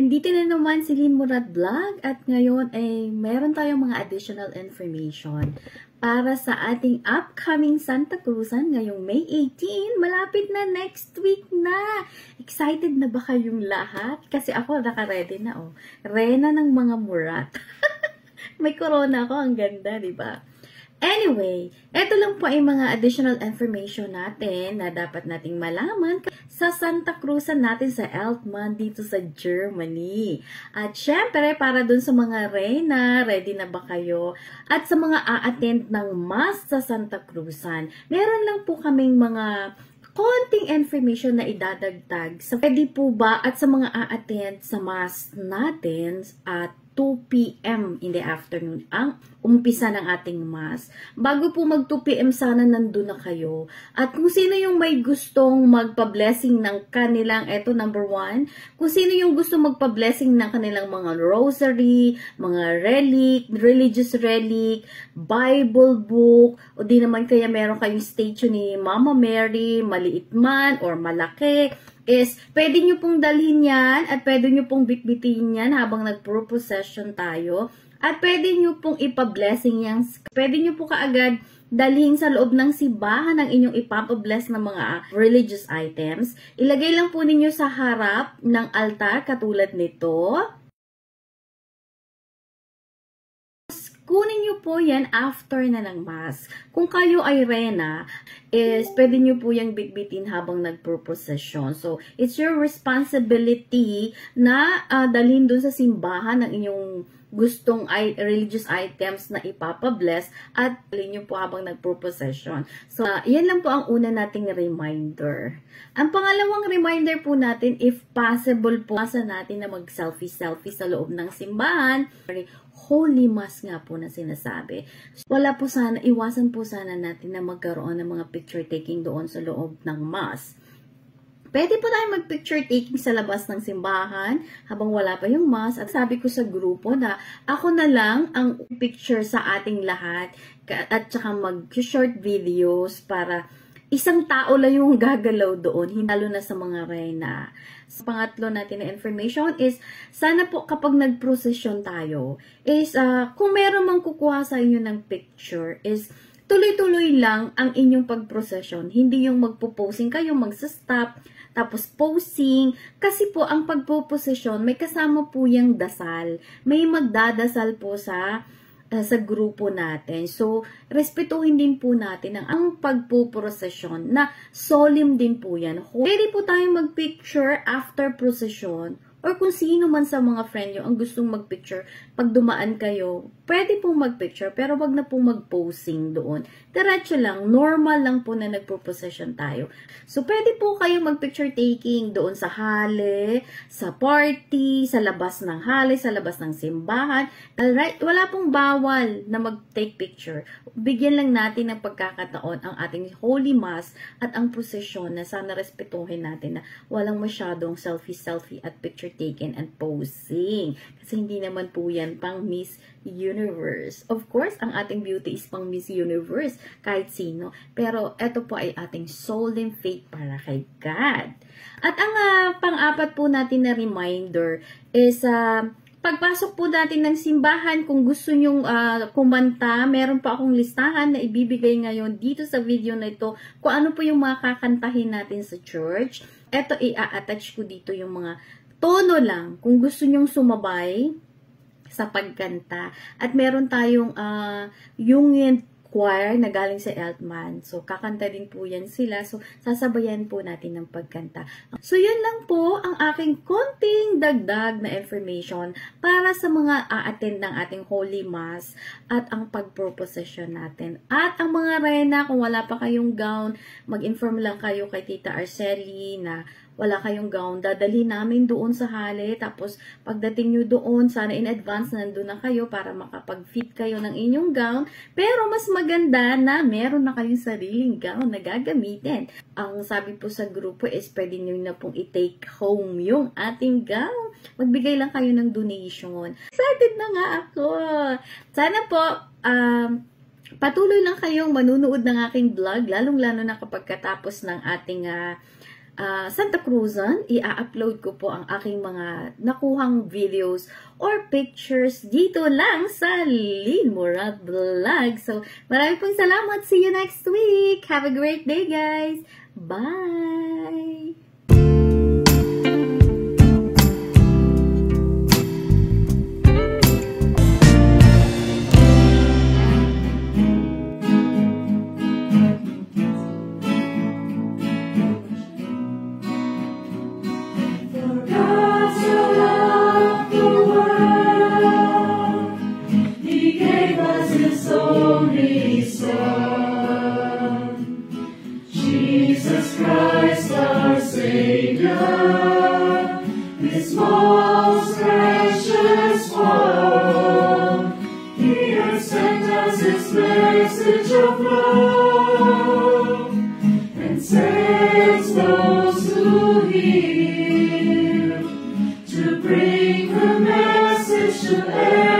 Nandito na naman si Lynn Murat Vlog at ngayon ay meron tayong mga additional information para sa ating upcoming Santa Cruzan ngayong May 18. Malapit na next week na. Excited na ba kayong lahat? Kasi ako naka-ready na oh. Rena ng mga murat. May corona ako, ang ganda, di ba? Anyway, ito lang po ay mga additional information natin na dapat nating malaman sa Santa Cruzan natin sa Eltman dito sa Germany. At syempre, para dun sa mga reyna, ready na ba kayo? At sa mga a-attend ng Mass sa Santa Cruzan, meron lang po kaming mga konting information na idadagdag. So, pwede po ba at sa mga a-attend sa Mass natin at 2 p.m. in the afternoon ang umpisa ng ating mass. Bago po mag 2 p.m. sana nandun na kayo. At kung sino yung may gustong magpa-blessing ng kanilang, eto number one, kung sino yung gusto magpa-blessing ng kanilang mga rosary, mga relic, religious relic, Bible book, o di naman kaya meron kayong statue ni Mama Mary, maliit man or malaki, is pwede nyo pong dalhin yan at pwede nyo pong bitbitin yan habang nag-procession tayo. At pwede nyo pong ipa-blessing yan. Pwede nyo po kaagad dalhin sa loob ng sibahan ang inyong ipapabless na mga religious items. Ilagay lang po ninyo sa harap ng altar katulad nito. kunin po yan after na ng mass. Kung kayo ay rena, is pwede nyo po yung bitbitin habang nagpo-procession. So, it's your responsibility na uh, dalhin dun sa simbahan ng inyong gustong religious items na ipapabless at dalhin nyo po habang nagpo-procession. So, uh, yan lang po ang una nating reminder. Ang pangalawang reminder po natin, if possible po, sa natin na mag-selfie-selfie sa loob ng simbahan. Holy Mass nga po na sinasabi. Wala po sana, iwasan po sana natin na magkaroon ng mga picture taking doon sa loob ng Mass. Pwede po tayo mag-picture taking sa labas ng simbahan habang wala pa yung mass. At sabi ko sa grupo na ako na lang ang picture sa ating lahat at saka mag-short videos para isang tao lang yung gagalaw doon, lalo na sa mga reyna. Sa pangatlo natin na information is, sana po kapag nag-procession tayo, is uh, kung meron mang kukuha sa inyo ng picture, is tuloy-tuloy lang ang inyong pag-procession. Hindi yung magpo-posing kayo, magsa-stop, tapos posing. Kasi po, ang pagpo-posesyon, may kasama po yung dasal. May magdadasal po sa uh, sa grupo natin. So, respetuhin din po natin ang, ang pagpuprosesyon na solemn din po yan. Pwede po tayong magpicture after procession or kung sino man sa mga friend nyo ang gustong magpicture, pag dumaan kayo, pwede pong magpicture, pero wag na pong mag-posing doon. Diretso lang, normal lang po na nagpo-procession tayo. So, pwede po kayo mag-picture taking doon sa hale, sa party, sa labas ng hale, sa labas ng simbahan. Alright, wala pong bawal na mag-take picture. Bigyan lang natin ng pagkakataon ang ating Holy Mass at ang procession na sana respetuhin natin na walang masyadong selfie-selfie at picture taken and posing. Kasi hindi naman po yan pang Miss Universe. Of course, ang ating beauty is pang Miss Universe, kahit sino. Pero ito po ay ating and faith para kay God. At ang uh, pang-apat po natin na reminder is uh, pagpasok po natin ng simbahan, kung gusto nyong uh, kumanta, meron pa akong listahan na ibibigay ngayon dito sa video na ito kung ano po yung mga kakantahin natin sa church. Ito, i-attach ko dito yung mga tono lang kung gusto nyong sumabay sa pagkanta. At meron tayong uh, yung choir na galing sa Eltman. So, kakanta din po yan sila. So, sasabayan po natin ng pagkanta. So, yun lang po ang aking konting dagdag na information para sa mga a-attend ng ating Holy Mass at ang pag-proposition natin. At ang mga rena, kung wala pa kayong gown, mag-inform lang kayo kay Tita Arceli na wala kayong gown, dadalhin namin doon sa hali. Tapos, pagdating nyo doon, sana in advance nandun na kayo para makapag-fit kayo ng inyong gown. Pero, mas maganda na meron na kayong sariling gown na gagamitin. Ang sabi po sa grupo is, pwede nyo na pong i-take home yung ating gown. Magbigay lang kayo ng donation. Excited na nga ako! Sana po, um, Patuloy lang kayong manunood ng aking vlog, lalong-lalo na kapag katapos ng ating uh, uh, Santa Cruzan, i-upload ko po ang aking mga nakuhang videos or pictures dito lang sa Lin Murad Vlog. So, maraming pong salamat. See you next week. Have a great day, guys. Bye! Christian air.